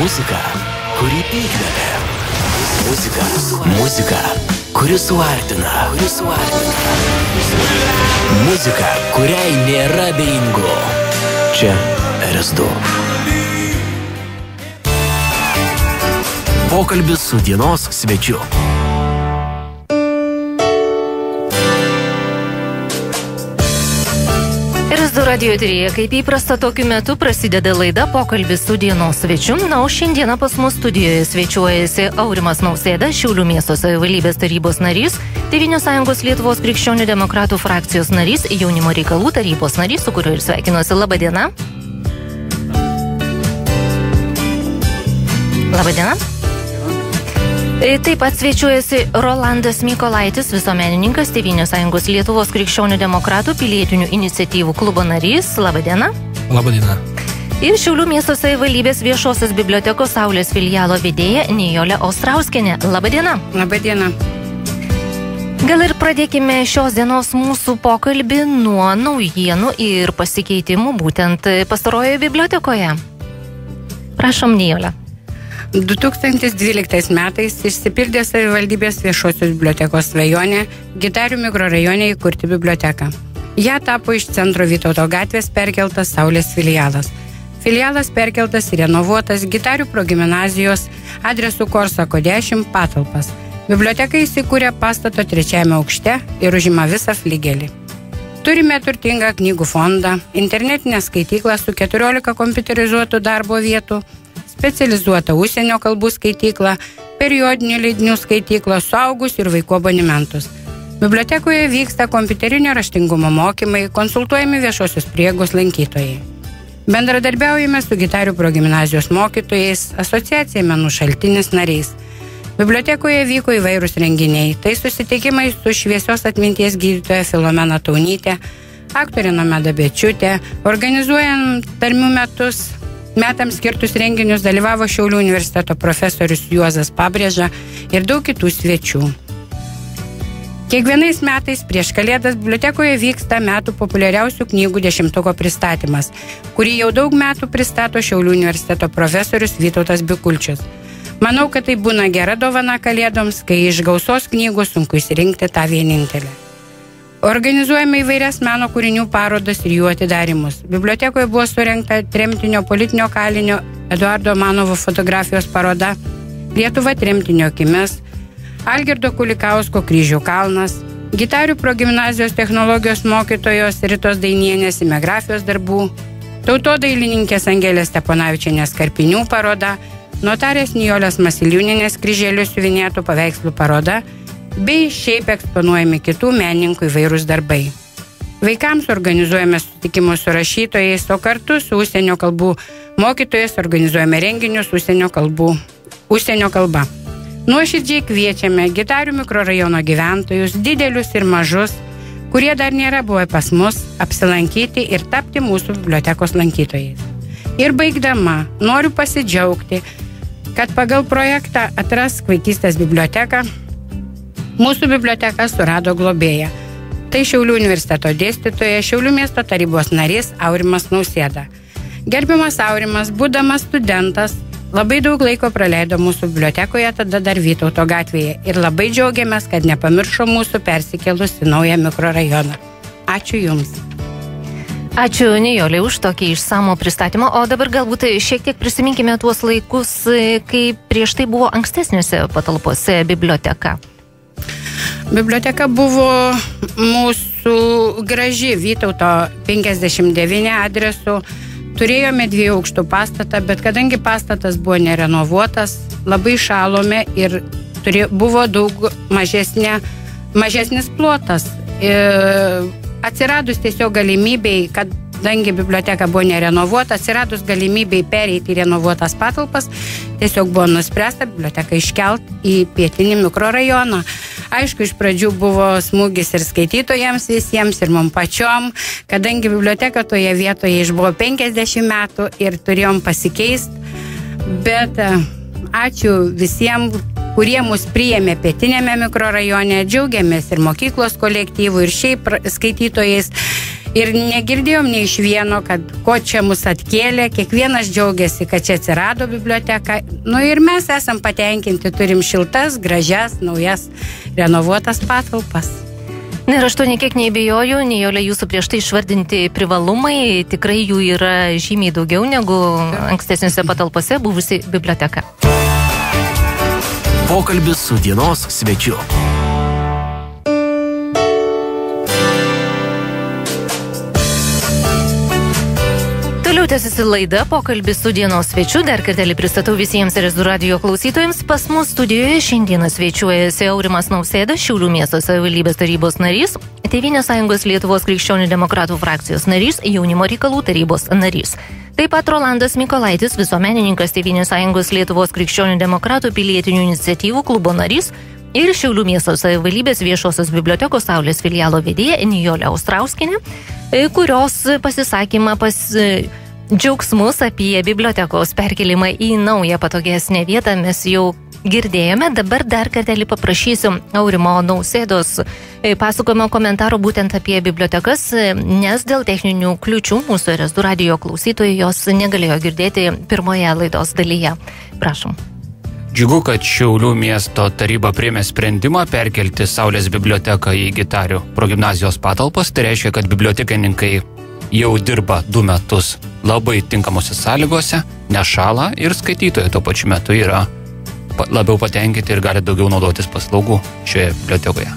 Muzika, kuri įkvepia. Muzika, muzika, kuri suartina. Kuri suartina. Muzika, kuriai nėra beingo. Čia RS2. Pokalbis su dienos svečiu. Radio eteryje, kaip įprasta tokiu metu, prasideda laida pokalbis su dienos svečiu. Na, o šiandieną pas mus studijoje svečiuojasi Aurimas Nausėda, Šiaulių miesto savivaldybės tarybos narys, Tėvinių sąjungos Lietuvos krikščionių demokratų frakcijos narys, jaunimo reikalų tarybos narys, su kuriuo ir sveikinuosi. Labadiena. Labadiena. E, Taip pat svečiuojasi Rolandas Mykolaitis, visuomenininkas Tėvinių sąjungos Lietuvos krikščionių demokratų pilietinių iniciatyvų klubo narys. Labadiena. Labadiena. Ir Šiaulių miesto savivaldybės viešosios bibliotekos Saulės filialo vedėja Nijolė Ostrauskenė. Labadiena. Labadiena. Gal ir pradėkime šios dienos mūsų pokalbį nuo naujienų ir pasikeitimų būtent pastarojoje bibliotekoje. Prašom, Nijolė. 2012 metais išsipildė savivaldybės viešosios bibliotekos svajonė Gitarių mikrorajone įkurti biblioteką. Ja tapo iš centro Vytauto gatvės perkeltas Saulės filialas. Filialas perkeltas ir renovuotas Gitarių progymnazijos adresu Korsako 10 patalpas. Biblioteka įsikūrė pastato trečiame aukšte ir užima visą flygelį. Turime turtingą knygų fondą, internetinę skaityklą su 14 kompiuterizuotų darbo vietų, specializuotą užsienio kalbų skaityklą, periodinių leidinių skaityklą, suaugus ir vaikų abonementus. Bibliotekoje vyksta kompiuterinio raštingumo mokymai, konsultuojami viešosios priegos lankytojai. Bendradarbiaujame su Gitarių progymnazijos mokytojais, asociacija menų šaltinis nariais. Bibliotekoje vyko įvairūs renginiai. Tai susitikimai su šviesios atminties gydytoja Filomena Taunytė, aktorė Nomeda Bečiutė, organizuojant tarmių metus. Metams skirtus renginius dalyvavo Šiaulių universiteto profesorius Juozas Pabrėža ir daug kitų svečių. Kiekvienais metais prieš Kalėdas bibliotekoje vyksta metų populiariausių knygų dešimtuko pristatymas, kurį jau daug metų pristato Šiaulių universiteto profesorius Vytautas Bikulčius. Manau, kad tai būna gera dovana Kalėdoms, kai iš gausos knygų sunku įsirinkti tą vienintelę. Organizuojame įvairias meno kūrinių parodas ir jų atidarimus. Bibliotekoje buvo surinkta tremtinio politinio kalinio Eduardo Manovo fotografijos paroda Lietuva tremtinio akimis, Algirdo Kulikausko kryžių kalnas, gitarių progymnazijos technologijos mokytojos Ritos Dainienės imigrafijos darbų, tautodailininkės Angelės Steponavičianės karpinių paroda, notarės Nijolės Masiliūninės kryžėlių siuvinėtų paveikslų paroda bei šiaip eksponuojami kitų menininkų įvairūs darbai. Vaikams organizuojame susitikimus su rašytojais, o kartu su užsienio kalbų mokytojais organizuojame renginius užsienio, kalbų, užsienio kalba. Nuoširdžiai kviečiame Gitarių mikrorajono gyventojus, didelius ir mažus, kurie dar nėra buvę pas mus, apsilankyti ir tapti mūsų bibliotekos lankytojais. Ir baigdama, noriu pasidžiaugti, kad pagal projektą Atrask vaikystės biblioteką mūsų biblioteka surado globėją. Tai Šiaulių universiteto dėstytoja, Šiaulių miesto tarybos narys Aurimas Nausėda. Gerbiamas Aurimas, būdamas studentas, labai daug laiko praleido mūsų bibliotekoje, tada dar Vytauto gatvėje. Ir labai džiaugiamės, kad nepamiršo mūsų persikėlus į naują mikrorajoną. Ačiū Jums. Ačiū Nijolė už tokį išsamų pristatymą, o dabar galbūt šiek tiek prisiminkime tuos laikus, kai prieš tai buvo ankstesniuose patalpose biblioteka. Biblioteka buvo mūsų graži Vytauto 59 adresu. Turėjome dviejų aukštų pastatą, bet kadangi pastatas buvo nerenovuotas, labai šalome ir turė, buvo daug mažesnė, mažesnis plotas. Ir atsiradus tiesiog galimybei, kad kadangi biblioteka buvo nerenovuota, atsiradus galimybei pereiti į renovuotas patalpas, tiesiog buvo nuspręsta biblioteką iškelt į pietinį mikrorajoną. Aišku, iš pradžių buvo smūgis ir skaitytojams visiems, ir mum pačiom, kadangi biblioteka toje vietoje išbuvo 50 metų ir turėjom pasikeisti. Bet e, ačiū visiems, kurie mus priėmė pietinėme mikrorajone, džiaugiamės ir mokyklos kolektyvų, ir šiaip skaitytojais. Ir negirdėjom nei iš vieno, kad ko čia mus atkėlė, kiekvienas džiaugiasi, kad čia atsirado biblioteka. Nu ir mes esam patenkinti, turim šiltas, gražias, naujas, renovuotas patalpas. Na ir aš to niekiek neįbėjoju, Nijolė, jūsų prieš tai išvardinti privalumai, tikrai jų yra žymiai daugiau negu ankstesniuose patalpose buvusi biblioteka. Pokalbis su dienos svečiu. Tęsiasi laida, pokalbis su dienos svečiu. Dar kartelį pristatau visiems Rezu radio klausytojams. Pas mus studijoje šiandieną svečiuojasi Aurimas Nausėda, Šiaulių miesto savivaldybės tarybos narys, Tevinės sąjungos Lietuvos krikščionių demokratų frakcijos narys, jaunimo reikalų tarybos narys. Taip pat Rolandas Mikolaitis, visuomenininkas Tevinės sąjungos Lietuvos krikščionių demokratų pilietinių iniciatyvų klubo narys, ir Šiaulių miesto savivaldybės viešosios bibliotekos Saulės filialo vedėja Nijolė Austrauskinė, kurios pasisakymą pas džiaugsmus apie bibliotekos perkelimą į naują patogesnę vietą mes jau girdėjome. Dabar dar kartelį paprašysiu Aurimo Nausėdos pasakojimo komentaro būtent apie bibliotekas, nes dėl techninių kliučių mūsų Restų radio klausytojai jos negalėjo girdėti pirmoje laidos dalyje. Prašom. Džiugu, kad Šiaulių miesto taryba priemė sprendimą perkelti Saulės biblioteką į Gitarių progymnazijos patalpas. Tai reiškia, kad bibliotekininkai jau dirba du metus labai tinkamuose sąlygose, nešala ir skaitytojai tuo pačiu metu yra labiau patenkinti ir gali daugiau naudotis paslaugų šioje bibliotekoje.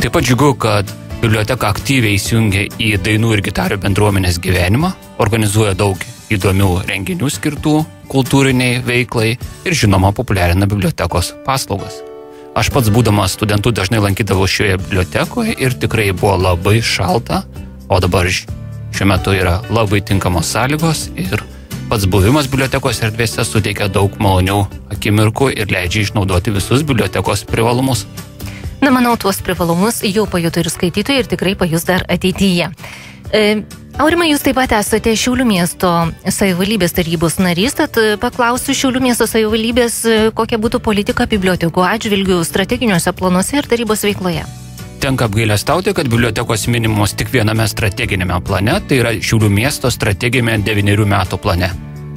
Taip pat džiugu, kad biblioteka aktyviai įsijungia į dainų ir gitarių bendruomenės gyvenimą, organizuoja daug įdomių renginių skirtų kultūriniai veiklai ir žinoma populiarina bibliotekos paslaugas. Aš pats būdamas studentų dažnai lankydavau šioje bibliotekoje ir tikrai buvo labai šalta, o dabar šiuo metu yra labai tinkamos sąlygos ir pats buvimas bibliotekos erdvėse suteikia daug malonių akimirkų ir leidžia išnaudoti visus bibliotekos privalumus. Na, manau, tuos privalumus jau pajuto ir skaitytojai ir tikrai pajus dar ateityje. E, Aurima, jūs taip pat esate Šiaulių miesto savivaldybės tarybos narys, tad paklausiu Šiaulių miesto savivaldybės, kokia būtų politika bibliotekų atžvilgių strateginiuose planuose ir tarybos veikloje. Tenka apgailestauti, kad bibliotekos minimos tik viename strateginėme plane, tai yra Šiaulių miesto strateginėme 9 metų plane.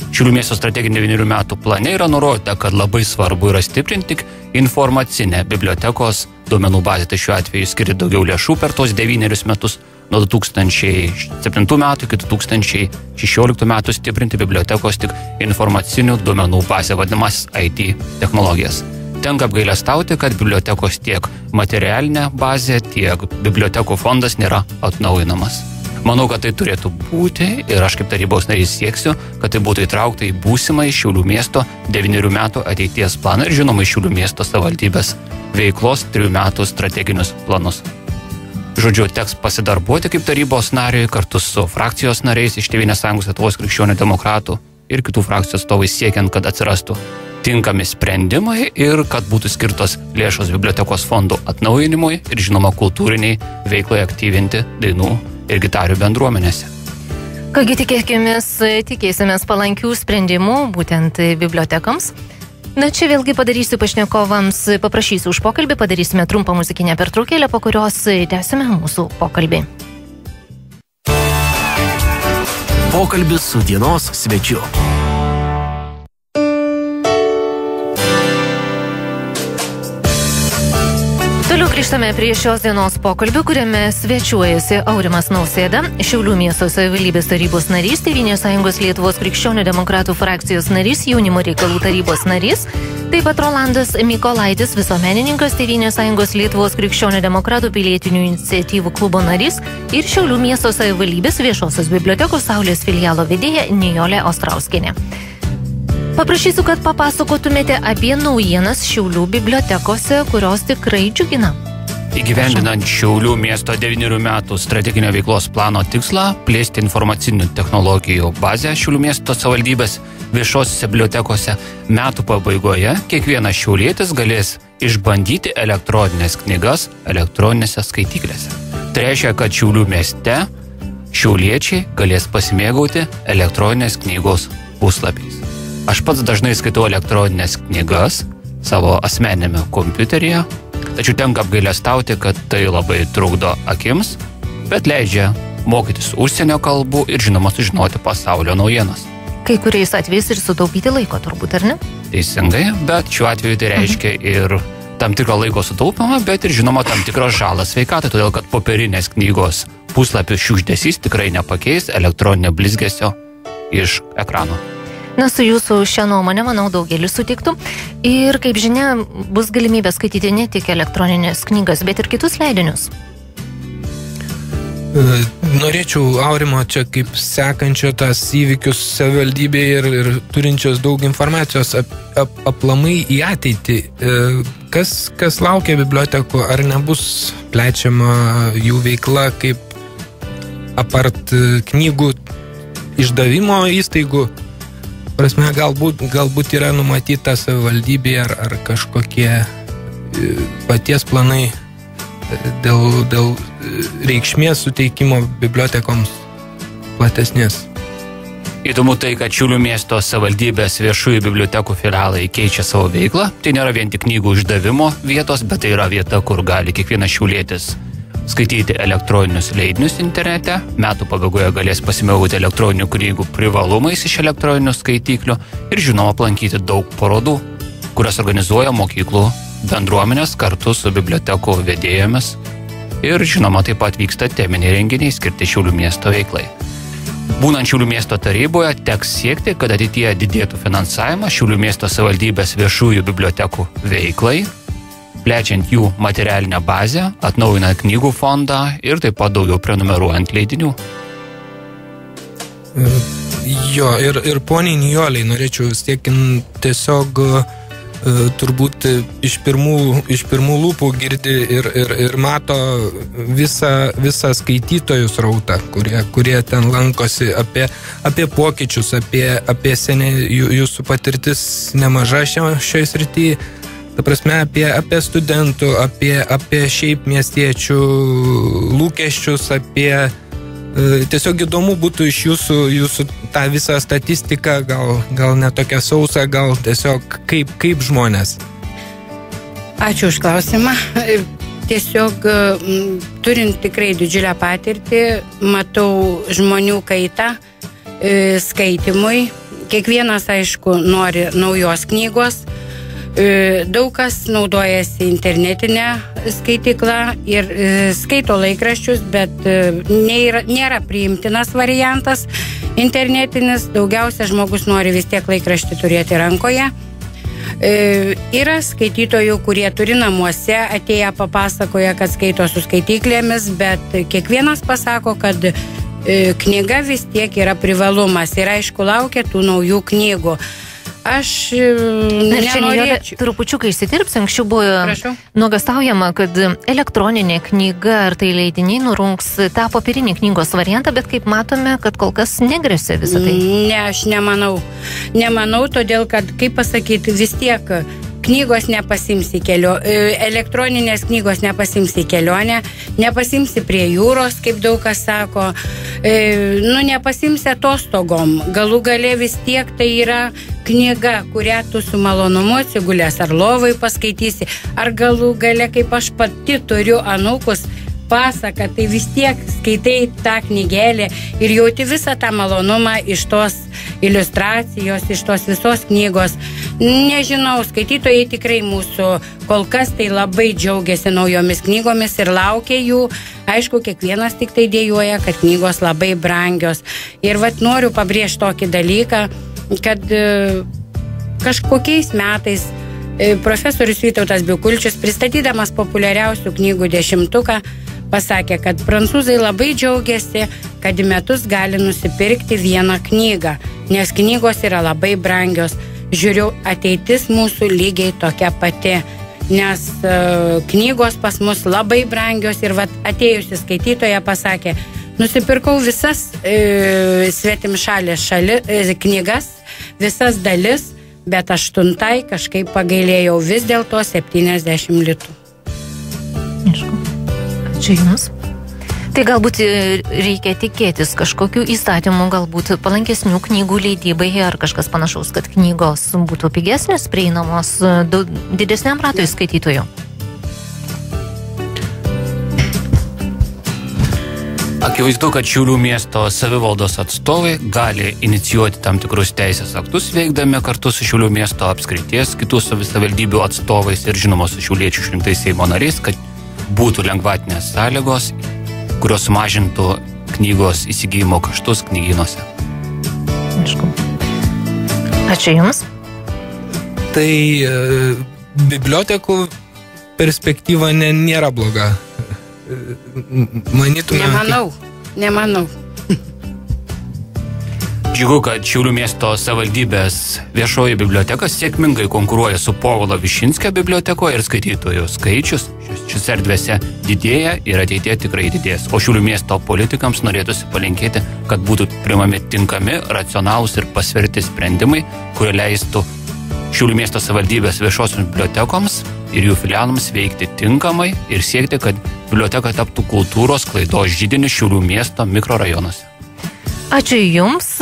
Šiaulių miesto strateginė 9 metų plane yra nurodyta, kad labai svarbu yra stiprinti informacinę bibliotekos duomenų bazę. Tai šiuo atveju skiri daugiau lėšų per tos 9 metus nuo 2007 metų iki 2016 metų stiprinti bibliotekos tik informacinių duomenų bazę, vadinamas IT technologijas. Tenka apgailestauti, kad bibliotekos tiek materialinė bazė, tiek bibliotekų fondas nėra atnaujinamas. Manau, kad tai turėtų būti ir aš kaip tarybos narys sieksiu, kad tai būtų įtraukta į būsimą Šiaulių miesto 9 metų ateities planą ir žinoma Šiaulių miesto savivaldybės veiklos 3 metų strateginius planus. Žodžiu, teks pasidarbuoti kaip tarybos nariui kartu su frakcijos nariais iš Tevinės sąjungos Lietuvos krikščionių demokratų ir kitų frakcijų atstovais siekiant, kad atsirastų tinkami sprendimai ir kad būtų skirtos lėšos bibliotekos fondų atnaujinimui ir žinoma kultūriniai veiklai aktyvinti dainų ir gitarių bendruomenėse. Kągi tikėkimės, tikėsimės palankių sprendimų būtent bibliotekams. Na čia vėlgi padarysiu pašnekovams, paprašysiu už pokalbį, padarysime trumpą muzikinę pertraukėlę, po kurios tęsime mūsų pokalbį. Pokalbis su dienos svečiu. Grįžtame prie šios dienos pokalbio, kuriame svečiuojasi Aurimas Nausėda, Šiaulių miesto savivaldybės tarybos narys, Tevinės sąjungos Lietuvos krikščionių demokratų frakcijos narys, jaunimo reikalų tarybos narys, taip pat Rolandas Mikolaitis, visuomenininkas Tevinės sąjungos Lietuvos krikščionių demokratų pilietinių iniciatyvų klubo narys ir Šiaulių miesto savivaldybės viešosios bibliotekos Saulės filialo vedėja Nijolė Ostrauskinė. Paprašysiu, kad papasakotumėte apie naujienas Šiaulių bibliotekose, kurios tikrai džiugina. Įgyvendinant Šiaulių miesto 9 metų strateginio veiklos plano tikslą plėsti informacinių technologijų bazę Šiaulių miesto savaldybės viešosiose bibliotekose, metų pabaigoje kiekvienas šiaulietis galės išbandyti elektroninės knygas elektroninėse skaityklėse. Tai reiškia, kad Šiaulių mieste šiauliečiai galės pasimėgauti elektroninės knygos puslapiais. Aš pats dažnai skaitau elektroninės knygas savo asmenėme kompiuteryje, tačiau tenka apgailestauti, kad tai labai trukdo akims, bet leidžia mokytis užsienio kalbų ir žinoma sužinoti pasaulio naujienas. Kai kuriais atvejais ir sutaupyti laiko turbūt, ar ne? Teisingai, bet šiuo atveju tai reiškia ir tam tikrą laiko sutaupimą, bet ir žinoma tam tikrą žalą sveikatai, todėl kad popierinės knygos puslapių šiukšdesys tikrai nepakeis elektroninio blizgesio iš ekrano. Na, su jūsų šią nuomonę, manau, daugelis sutiktų. Ir, kaip žinia, bus galimybė skaityti ne tik elektroninės knygas, bet ir kitus leidinius. E, Norėčiau Aurimo čia kaip sekančio tas įvykius savivaldybėje ir, ir turinčios daug informacijos ap, ap, aplamai į ateitį. E, Kas, kas laukia bibliotekų, ar nebus plečiama jų veikla kaip apart e, knygų išdavimo įstaigų? Prasme, galbūt, galbūt yra numatyta savivaldybėje ar, ar kažkokie e, paties planai dėl, dėl reikšmės suteikimo bibliotekoms platesnės. Įdomu tai, kad Šiaulių miesto savivaldybės viešųjų bibliotekų filialai keičia savo veiklą. Tai nėra vien tik knygų išdavimo vietos, bet tai yra vieta, kur gali kiekvienas šiaulėtis skaityti elektroninius leidinius internete. Metų pabaigoje galės pasimėgauti elektroninių knygų privalumais iš elektroninių skaitiklių ir žinoma aplankyti daug parodų, kurias organizuoja mokyklų bendruomenės kartu su bibliotekų vedėjomis. Ir žinoma, taip pat vyksta teminiai renginiai skirti Šiaulių miesto veiklai. Būnant Šiaulių miesto taryboje, teks siekti, kad ateityje didėtų finansavimas Šiaulių miesto savivaldybės viešųjų bibliotekų veiklai, plečiant jų materialinę bazę, atnaujinant knygų fondą ir taip pat daugiau prenumeruojant leidinių. Jo, ir, ir poniai Nijoliai norėčiau vis tiek tiesiog uh, turbūt iš pirmų, iš pirmų lūpų girdi ir, ir, ir mato visą, visą skaitytojų srautą, kurie, kurie ten lankosi apie, apie pokyčius, apie, apie seniai jūsų patirtis nemaža šioje srityje. Ta prasme, apie, apie studentų, apie, apie šiaip miestiečių lūkesčius, apie E, tiesiog įdomu būtų iš jūsų, jūsų tą visą statistiką, gal, gal netokia sausa, gal tiesiog kaip, kaip žmonės. Ačiū už klausimą. Tiesiog turint tikrai didžiulę patirtį, matau žmonių kaitą e, skaitimui. Kiekvienas, aišku, nori naujos knygos, E, daug kas naudojasi internetinę skaityklą ir e, skaito laikraščius, bet e, nėra, nėra priimtinas variantas internetinis. Daugiausia žmogus nori vis tiek laikraštį turėti rankoje. Yra skaitytojų, kurie turi namuose, atėję papasakoja, kad skaito su skaityklėmis, bet kiekvienas pasako, kad knyga vis tiek yra privalumas ir aišku laukia tų naujų knygų. Aš Ir čia nenorėčiau. Trupučiuką įsitirpsiu, anksčiau buvo nuogastaujama, kad elektroninė knyga ar tai leidiniai nurungs tą popierinį knygos variantą, bet kaip matome, kad kol kas negresia visą tai. Ne, aš nemanau. Nemanau, todėl kad, kaip pasakyti, vis tiek knygos nepasimsi kelio, e, elektroninės knygos nepasimsi kelionę, nepasimsi prie jūros, kaip daug kas sako, e, nu nepasimsi atostogom. Galų gale vis tiek tai yra knyga, kurią tu su malonumu atsigulės ar lovai paskaitysi, ar galų gale, kaip aš pati turiu anūkus, pasaka, tai vis tiek skaitai tą knygelę ir jauti visą tą malonumą iš tos iliustracijos, iš tos visos knygos. Nežinau, skaitytojai tikrai mūsų kol kas tai labai džiaugiasi naujomis knygomis ir laukia jų. Aišku, kiekvienas tik tai dėjoja, kad knygos labai brangios. Ir vad noriu pabrėžti tokį dalyką, kad e, kažkokiais metais e, profesorius Vytautas Bikulčius, pristatydamas populiariausių knygų dešimtuką, pasakė, kad prancūzai labai džiaugiasi, kad į metus gali nusipirkti vieną knygą, nes knygos yra labai brangios. Žiūriu, ateitis mūsų lygiai tokia pati, nes uh, knygos pas mus labai brangios ir vat, atėjusi skaitytoja pasakė, nusipirkau visas uh, svetim šalės šali, uh, knygas, visas dalis, bet aštuntai kažkaip pagailėjau vis dėlto 70 litų. Aišku. Ačiū Jums. Tai galbūt e, reikia tikėtis kažkokių įstatymų, galbūt palankesnių knygų leidybai ar kažkas panašaus, kad knygos būtų pigesnės, prieinamos e, didesniam ratui skaitytojų. Akivaizdu, kad Šiaulių miesto savivaldos atstovai gali inicijuoti tam tikrus teisės aktus, veikdami kartu su Šiaulių miesto apskrities, kitų savivaldybių atstovais ir žinoma su šiauliečių išrinktais Seimo nariais, kad būtų lengvatinės sąlygos, kurios mažintų knygos įsigijimo kaštus knygynuose. Aišku. Ačiū Jums. Tai e, bibliotekų perspektyva ne, nėra bloga. Manytume. Nemanau, nemanau. Džiugu, kad Šiaulių miesto savivaldybės viešoji biblioteka sėkmingai konkuruoja su Povolo Višinskio bibliotekoje ir skaitytojų skaičius šiose erdvėse didėja ir ateitie tikrai didės. O Šiaulių miesto politikams norėtųsi palinkėti, kad būtų primami tinkami, racionalūs ir pasverti sprendimai, kurie leistų Šiaulių miesto savivaldybės viešosioms bibliotekoms ir jų filialams veikti tinkamai ir siekti, kad biblioteka taptų kultūros klaidos žydiniu Šiaulių miesto mikrorajonuose. Ačiū Jums.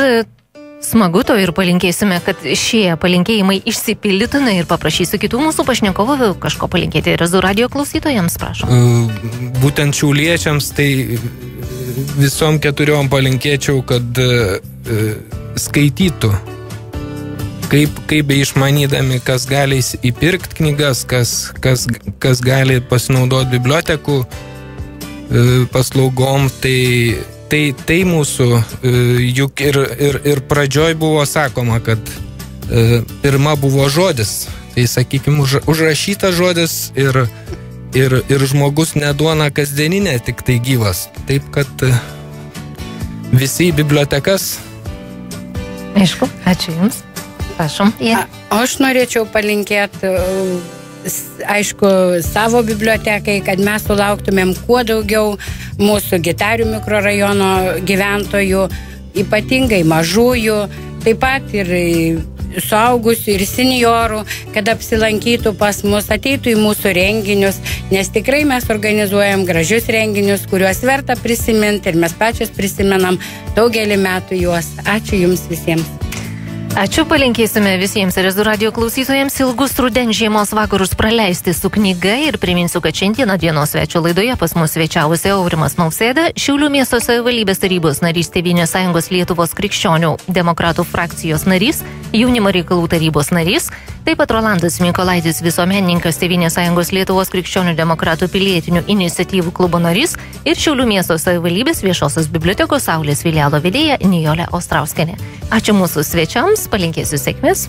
Smagu to ir palinkėsime, kad šie palinkėjimai išsipildytų na, ir paprašysiu kitų mūsų pašnekovų kažko palinkėti Rezu radio klausytojams, prašom. E, Būtent šiauliečiams tai visom keturiom palinkėčiau, kad skaitytų. Kaip, kaip beišmanydami, kas gali įpirkti knygas, kas, kas, kas gali pasinaudoti bibliotekų e, paslaugom, tai tai, tai mūsų e, juk ir, ir, ir pradžioj buvo sakoma, kad e, pirma buvo žodis. Tai sakykime, už, užrašytas žodis ir, ir, ir žmogus neduona kasdieninė, tik tai gyvas. Taip kad visi į bibliotekas. Aišku, ačiū Jums. Prašom. Yeah. O aš norėčiau palinkėti aišku, savo bibliotekai, kad mes sulauktumėm kuo daugiau mūsų gitarių mikrorajono gyventojų, ypatingai mažųjų, taip pat ir suaugusių ir seniorų, kad apsilankytų pas mus, ateitų į mūsų renginius, nes tikrai mes organizuojam gražius renginius, kuriuos verta prisiminti ir mes pačios prisimenam daugelį metų juos. Ačiū Jums visiems. Ačiū palinkėsime visiems Rezu radio klausytojams ilgus rudens žiemos vakarus praleisti su knyga ir priminsiu, kad šiandieną dienos svečio laidoje pas mus svečiavusi Aurimas Nausėda, Šiaulių miesto savivaldybės tarybos narys Tevinės sąjungos Lietuvos krikščionių demokratų frakcijos narys, jaunimo reikalų tarybos narys, taip pat Rolandas Mikolaitis visuomenininkas Tevinės sąjungos Lietuvos krikščionių demokratų pilietinių iniciatyvų klubo narys ir Šiaulių miesto savivaldybės viešosios bibliotekos Saulės filialo vedėja Nijolė Ostrauskenė. Ačiū mūsų svečiams, palinkėsiu sėkmės.